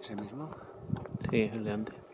¿Ese mismo? Sí, el de antes.